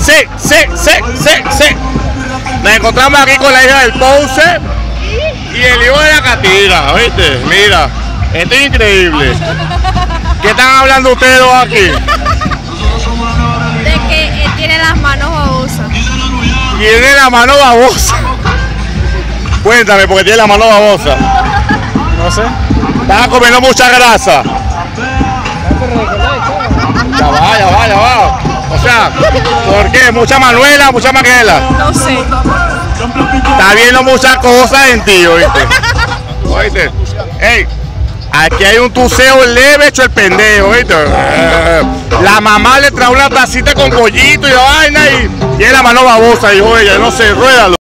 sí, sí, sí, sí, sí, sí. Nos encontramos aquí con la hija del Pose y el hijo de la Catira, ¿oíste? Mira, esto es increíble. ¿Qué están hablando ustedes dos aquí? De que él tiene las manos babosas. Tiene la mano babosa. Cuéntame, porque tiene la mano babosa. No sé. Estaba comiendo mucha grasa. Sea, ¿por qué? Mucha Manuela, mucha Maquela. No sé. Está viendo muchas cosas en ti, ¿oíste? ¿Oíste? Ey, aquí hay un tuceo leve hecho el pendejo, ¿oíste? La mamá le trae una tacita con pollito y vaina y tiene la mano babosa, dijo ella, no sé, ruédalo.